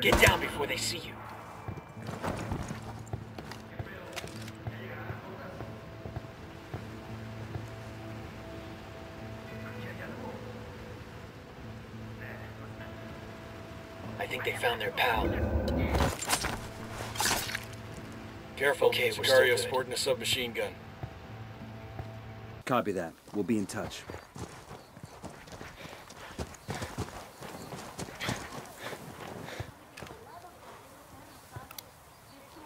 Get down before they see you. I think they found their pal. Careful, Okay, we're Sicario sporting a submachine gun. Copy that. We'll be in touch.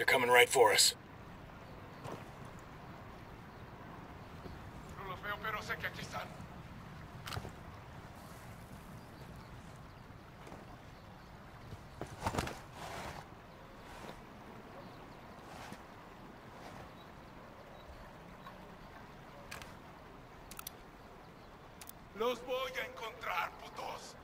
They're coming right for us. Los voy a encontrar, putos.